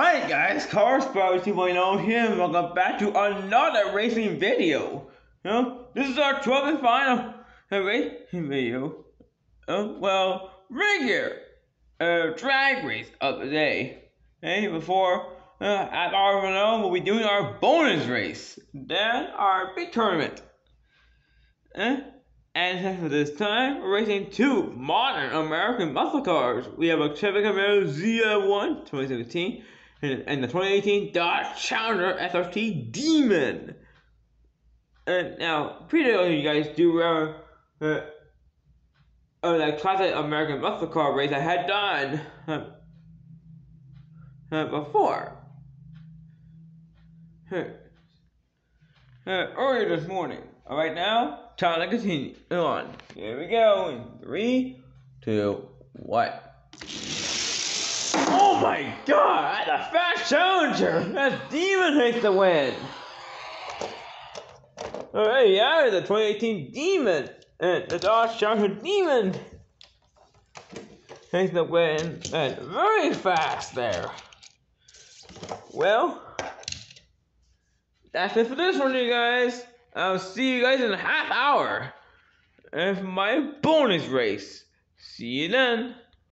Hi guys, Car Spotter 2.0 here and welcome back to another racing video. You know, this is our 12th and final racing video. Uh, well, regular uh, drag race of the day. Okay, before uh, at our we'll be doing our bonus race, then our big tournament. Uh, and for this time, we're racing two modern American muscle cars. We have a Chevy Camaro ZL1 2017 and, the 2018 Dodge Challenger SRT Demon. And now, previously, you guys do remember uh, uh, that classic American muscle car race I had done uh, uh, before. Uh, earlier this morning. All right, now time to continue on. Here we go. In three, two, one. Oh my god, the fast challenger! That demon takes the win! Alright, yeah, the 2018 demon! And the Dodge Challenger demon takes the win. And very fast there. Well, that's it for this one, you guys. I'll see you guys in a half hour. And my bonus race. See you then.